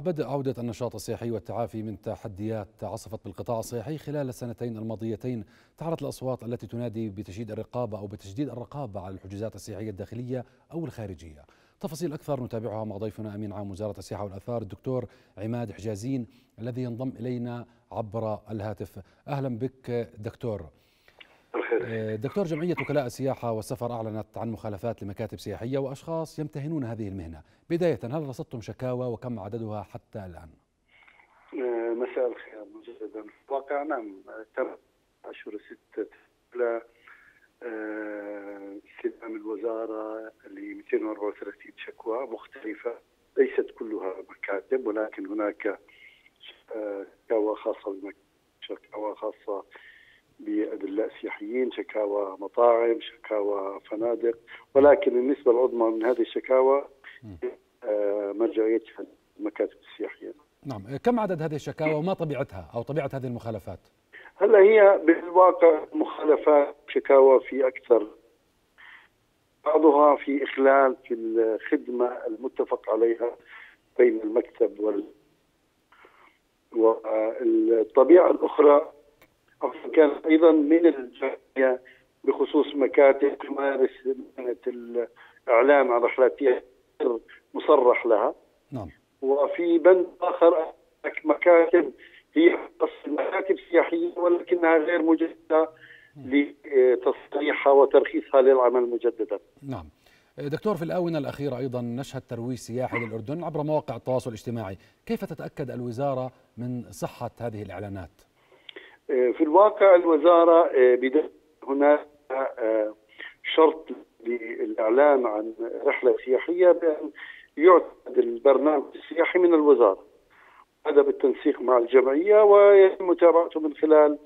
بدء عودة النشاط السياحي والتعافي من تحديات عصفت بالقطاع السياحي خلال السنتين الماضيتين. تعرض الأصوات التي تنادي بتشديد الرقابة أو بتشديد الرقابة على الحجوزات السياحية الداخلية أو الخارجية. تفاصيل أكثر نتابعها مع ضيفنا أمين عام وزارة السياحة والأثار الدكتور عماد حجازين الذي ينضم إلينا عبر الهاتف. أهلا بك دكتور. دكتور جمعية وكلاء السياحة والسفر أعلنت عن مخالفات لمكاتب سياحية وأشخاص يمتهنون هذه المهنة. بداية هل رصدتم شكاوى وكم عددها حتى الآن؟ مساء الخير مجددا. واقع نعم. تم أشهر ستة إلى استلام الوزارة ل 234 شكوى مختلفة. ليست كلها مكاتب ولكن هناك شكاوى خاصة بالمكاتب شكاوى خاصة بأدلاء سياحيين شكاوى مطاعم شكاوى فنادق ولكن النسبة العظمى من هذه الشكاوى مرجعيتها المكاتب السياحية. نعم. كم عدد هذه الشكاوى وما طبيعتها أو طبيعة هذه المخالفات؟ هلا هي بالواقع مخالفات شكاوى في أكثر بعضها في إخلال في الخدمة المتفق عليها بين المكتب وال والطبيعة كان أيضا من الجمعية بخصوص مكاتب تمارس الإعلام عن رحلات مصرح لها نعم وفي بند آخر مكاتب هي مكاتب سياحية ولكنها غير مجددة لتصريحها وترخيصها للعمل مجددا. نعم. دكتور في الآونة الأخيرة أيضا نشهد ترويج سياحي للأردن عبر مواقع التواصل الاجتماعي كيف تتأكد الوزارة من صحة هذه الإعلانات؟ في الواقع الوزارة بدأ هناك شرط للإعلان عن رحلة سياحية بأن يعتمد البرنامج السياحي من الوزارة. هذا بالتنسيق مع الجمعية ويتم متابعته من خلال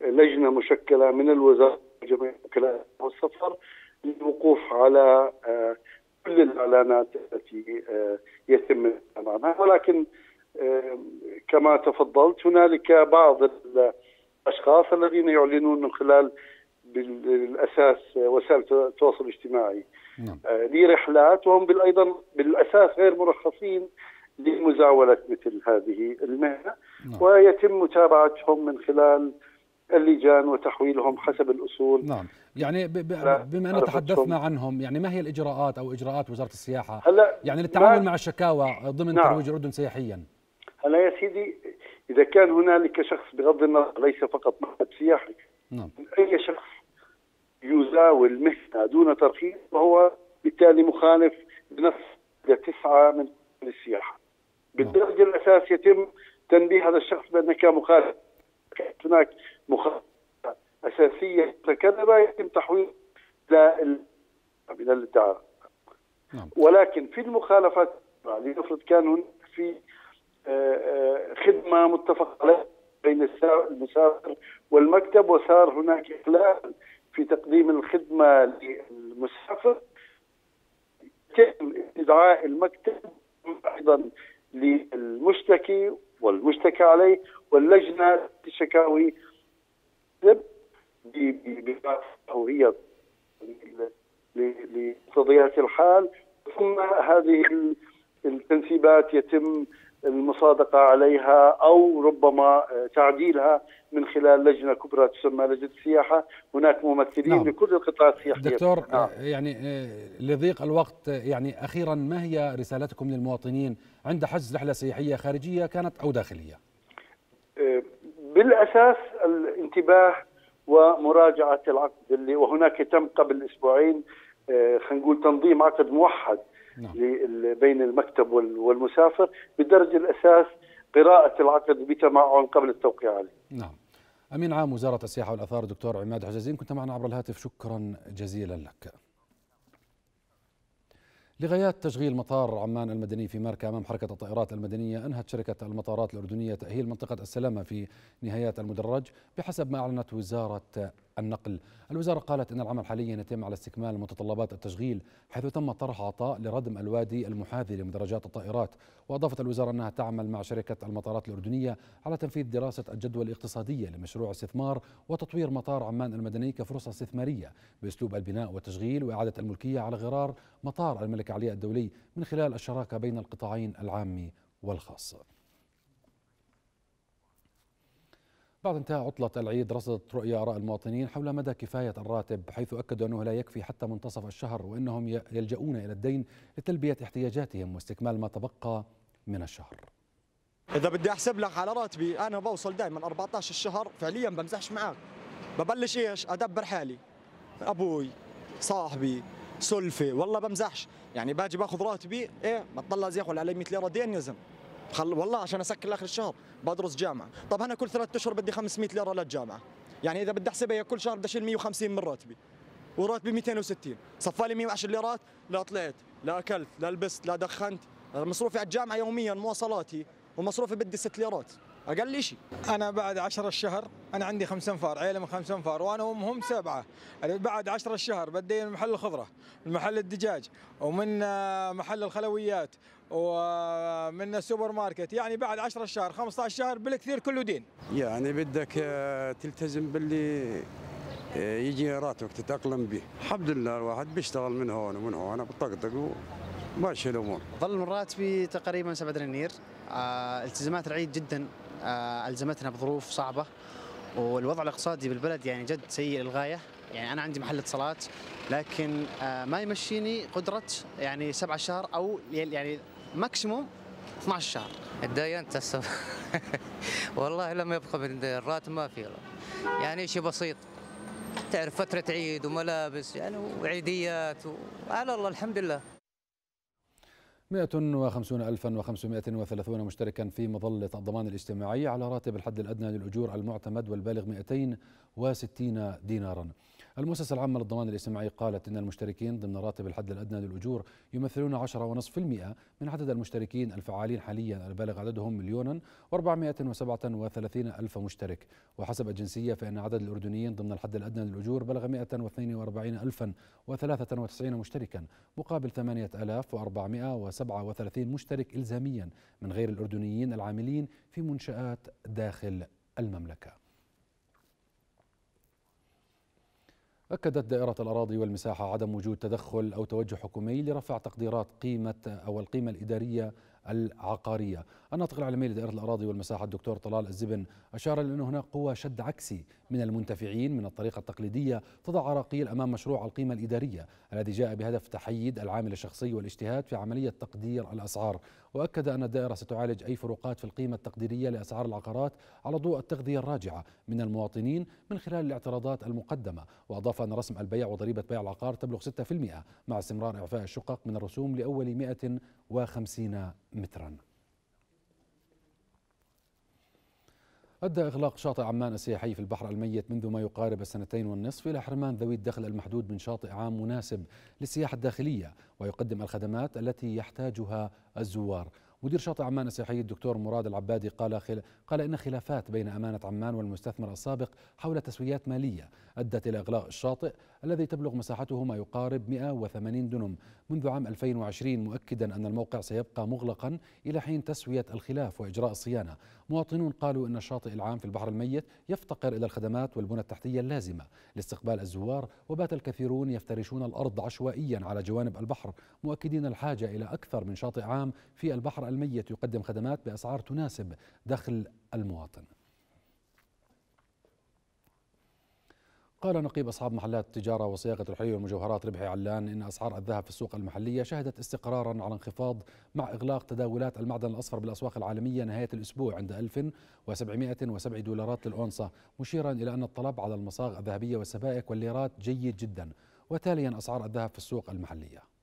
لجنة مشكلة من الوزارة جمعية وكلاء والسفر للوقوف على كل الإعلانات التي يتم عنها. ولكن كما تفضلت هنالك بعض الأشخاص الذين يعلنون من خلال بالأساس وسائل التواصل الاجتماعي. نعم. لرحلات وهم أيضا بالأساس غير مرخصين لمزاولة مثل هذه المهنة. نعم. ويتم متابعتهم من خلال اللجان وتحويلهم حسب الأصول. نعم. يعني بما ان تحدثنا عنهم يعني ما هي الإجراءات أو إجراءات وزارة السياحة؟ هلا يعني للتعامل مع الشكاوى ضمن نعم. ترويج الأردن سياحيا. هلا يا سيدي إذا كان هنالك شخص بغض النظر ليس فقط مكتب سياحي نعم. أي شخص يزاول مهنة دون ترخيص فهو بالتالي مخالف بنص تسعة من السياحة. بالدرجة الأساس يتم تنبيه هذا الشخص بأنك مخالف. هناك مخالفة أساسية متكررة يتم تحويل إلى إلى الادعاء. نعم. ولكن في المخالفات لنفرض كان هناك في خدمة متفق عليها بين المسافر والمكتب وصار هناك اخلال في تقديم الخدمة للمسافر. استدعاء المكتب أيضا للمشتكي والمشتكى عليه واللجنة الشكاوي هي لقضيات الحال. ثم هذه التنسيبات يتم المصادقة عليها أو ربما تعديلها من خلال لجنة كبرى تسمى لجنة السياحة هناك ممثلين نعم. لكل القطاعات السياحية دكتور نعم. يعني لضيق الوقت يعني أخيرا ما هي رسالتكم للمواطنين عند حجز رحلة سياحية خارجية كانت أو داخلية بالأساس الانتباه ومراجعة العقد اللي وهناك تم قبل أسبوعين خلينا نقول تنظيم عقد موحد. بين المكتب والمسافر بالدرجة الأساس قراءة العقد بتمعن قبل التوقيع عليه. نعم. أمين عام وزارة السياحة والأثار دكتور عماد حجازين كنت معنا عبر الهاتف. شكرا جزيلا لك. لغايات تشغيل مطار عمان المدني في ماركة أمام حركة الطائرات المدنية أنهت شركة المطارات الأردنية تأهيل منطقة السلامة في نهايات المدرج بحسب ما أعلنت وزارة النقل. الوزارة قالت أن العمل حاليا يتم على استكمال متطلبات التشغيل حيث تم طرح عطاء لردم الوادي المحاذي لمدرجات الطائرات. وأضافت الوزارة أنها تعمل مع شركة المطارات الأردنية على تنفيذ دراسة الجدوى الاقتصادية لمشروع استثمار وتطوير مطار عمان المدني كفرصة استثمارية بأسلوب البناء والتشغيل وإعادة الملكية على غرار مطار الملك علي الدولي من خلال الشراكة بين القطاعين العام والخاص. بعد انتهاء عطلة العيد رصدت رؤية آراء المواطنين حول مدى كفاية الراتب حيث أكدوا أنه لا يكفي حتى منتصف الشهر وأنهم يلجؤون إلى الدين لتلبية احتياجاتهم واستكمال ما تبقى من الشهر. إذا بدي أحسب لك على راتبي أنا بوصل دائما 14 الشهر فعليا بمزحش معاك. ببلش إيش؟ أدبر حالي. أبوي صاحبي سلفي والله بمزحش. يعني باجي باخذ راتبي إيه بطلع ياخذ علي 100 ليرة دين يزم خل والله عشان أسكر اخر الشهر. بدرس جامعة. طب أنا كل ثلاثة أشهر بدي 500 ليرة للجامعة. يعني إذا بدي أحسبها كل شهر بدي أشيل 150 من راتبي. وراتبي 260 صفى لي 110 ليرات لا طلعت لا أكلت لا لبست لا دخنت. مصروفي على الجامعة يوميا مواصلاتي. ومصروفي بدي 6 ليرات. أقل شيء أنا بعد 10 الشهر أنا عندي خمس أنفار عيلة من خمس أنفار وأنا وامهم سبعة. بعد 10 الشهر بدي من محل الخضرة من محل الدجاج ومن محل الخلويات ومن السوبر ماركت. يعني بعد 10 الشهر 15 شهر بالكثير كله دين. يعني بدك آه، تلتزم باللي آه، يجي راتبك تتأقلم به. الحمد لله الواحد بيشتغل من هون ومن هون بطقطق وماشي الأمور. ظل من راتبي تقريبا 7 دنانير آه التزامات العيد جدا آه ألزمتنا بظروف صعبة والوضع الاقتصادي بالبلد يعني جد سيء للغاية. يعني أنا عندي محل اتصالات لكن ما يمشيني قدرة يعني سبعة شهر أو يعني ماكسيموم 12 شهر. تداينت والله لم يبقى من الراتب ما في يعني شيء بسيط. تعرف فترة عيد وملابس يعني وعيديات وعلى الله الحمد لله. 150530 مشتركا في مظلة الضمان الاجتماعي على راتب الحد الأدنى للأجور المعتمد والبالغ 260 دينارا. المؤسسة العامة للضمان الاجتماعي قالت إن المشتركين ضمن راتب الحد الأدنى للأجور يمثلون 10.5% من عدد المشتركين الفعالين حاليا البالغ عددهم مليون و437 ألف مشترك. وحسب الجنسية فإن عدد الأردنيين ضمن الحد الأدنى للأجور بلغ 142 ألفا و93 مشتركا مقابل 8437 مشترك إلزاميا من غير الأردنيين العاملين في منشآت داخل المملكة. أكدت دائرة الأراضي والمساحة عدم وجود تدخل أو توجه حكومي لرفع تقديرات قيمة أو القيمة الإدارية العقارية. الناطق العالمي لدائرة الأراضي والمساحة الدكتور طلال الزبن أشار إلى أن هناك قوة شد عكسي من المنتفعين من الطريقة التقليدية تضع عراقيل أمام مشروع القيمة الإدارية الذي جاء بهدف تحييد العامل الشخصي والاجتهاد في عملية تقدير الأسعار. وأكد أن الدائرة ستعالج أي فروقات في القيمة التقديرية لأسعار العقارات على ضوء التغذية الراجعة من المواطنين من خلال الاعتراضات المقدمة. وأضاف أن رسم البيع وضريبة بيع العقار تبلغ 6% مع استمرار إعفاء الشقق من الرسوم لأول 150 متراً. أدى إغلاق شاطئ عمان السياحي في البحر الميت منذ ما يقارب السنتين والنصف إلى حرمان ذوي الدخل المحدود من شاطئ عام مناسب للسياحة الداخلية ويقدم الخدمات التي يحتاجها الزوار. مدير شاطئ عمان السياحي الدكتور مراد العبادي قال خل... قال إن خلافات بين أمانة عمان والمستثمر السابق حول تسويات مالية أدت إلى إغلاق الشاطئ الذي تبلغ مساحته ما يقارب 180 دنم منذ عام 2020 مؤكدا أن الموقع سيبقى مغلقا إلى حين تسوية الخلاف وإجراء الصيانة. مواطنون قالوا إن الشاطئ العام في البحر الميت يفتقر إلى الخدمات والبنى التحتية اللازمة لاستقبال الزوار وبات الكثيرون يفترشون الأرض عشوائيا على جوانب البحر مؤكدين الحاجة إلى أكثر من شاطئ عام في البحر الميت يقدم خدمات بأسعار تناسب دخل المواطن. قال نقيب أصحاب محلات التجارة وصياغة الحلي والمجوهرات ربحي علان إن أسعار الذهب في السوق المحلية شهدت استقرارا على انخفاض مع إغلاق تداولات المعدن الأصفر بالأسواق العالمية نهاية الأسبوع عند 1707 دولارات للأونصة مشيرا إلى أن الطلب على المصاغ الذهبية والسبائك والليرات جيد جدا وتاليا أسعار الذهب في السوق المحلية.